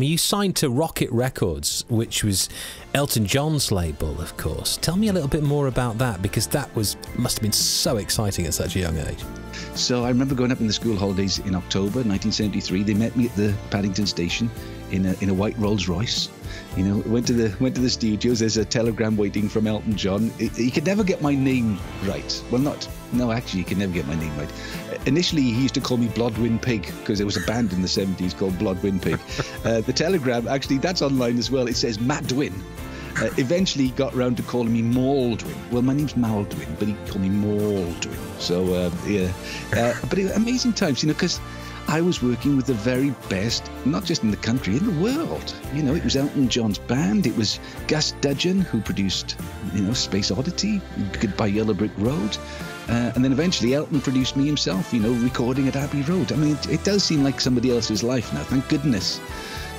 mean, you signed to Rocket Records, which was Elton John's label, of course. Tell me a little bit more about that because that was must have been so exciting at such a young age. So I remember going up in the school holidays in October 1973. They met me at the Paddington station in a, in a white Rolls Royce. You know, went to the went to the studios. There's a telegram waiting from Elton John. He, could never get my name right. Well, not no, actually, he could never get my name right. Initially, he used to call me Blodwyn Pig because there was a band in the 70s called Blodwyn Pig. Uh, the telegram, actually, that's online as well. It says Matt Dwin. Uh, eventually, he got round to calling me Maldwyn. Well, my name's Maldwyn, but he called me Maldwyn. So, uh, yeah. Uh, but amazing times, you know, because I was working with the very best, not just in the country, in the world. You know, it was Elton John's band. It was Gus Dudgeon who produced, you know, Space Oddity, Goodbye Yellow Brick Road. Uh, and then eventually Elton produced me himself, you know, recording at Abbey Road. I mean, it, it does seem like somebody else's life now, thank goodness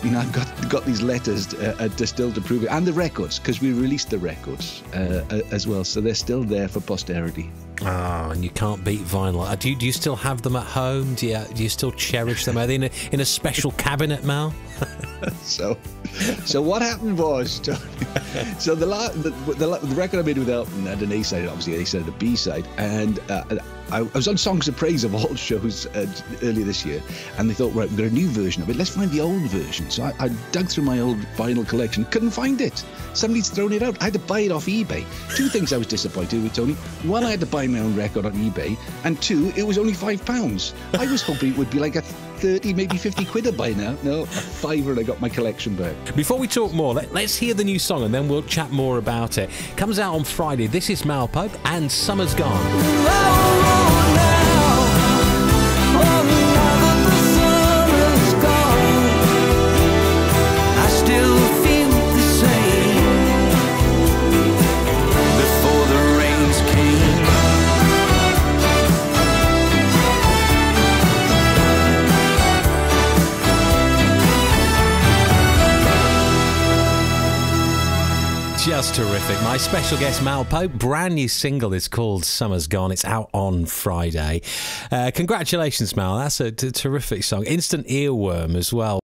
you know, I've got got these letters uh, uh, to still to prove it, and the records because we released the records uh, uh, as well, so they're still there for posterity. Ah, oh, and you can't beat vinyl. Uh, do you, do you still have them at home? Do you do you still cherish them? Are they in a, in a special cabinet, Mal? so, so what happened was, so the, the, the, the record I made with Elton had an A side, obviously A side, a B side, and uh, I, was on Songs of Praise of all shows uh, earlier this year, and they thought, right, we've got a new version of it. Let's find the old version. So I, I, dug through my old vinyl collection, couldn't find it. Somebody's thrown it out. I had to buy it off eBay. Two things I was disappointed with, Tony. One, I had to buy my own record on eBay, and two, it was only five pounds. I was hoping it would be like a 30, maybe 50 quid a buy now. No, a fiver and I got my collection back. Before we talk more, let, us hear the new song and then we'll chat more about it. Comes out on Friday. This is Mal Pope and Summer's Gone. Just terrific. My special guest, Mal Pope, brand new single is called Summer's Gone. It's out on Friday. Uh, congratulations, Mal. That's a t- terrific song. Instant earworm as well.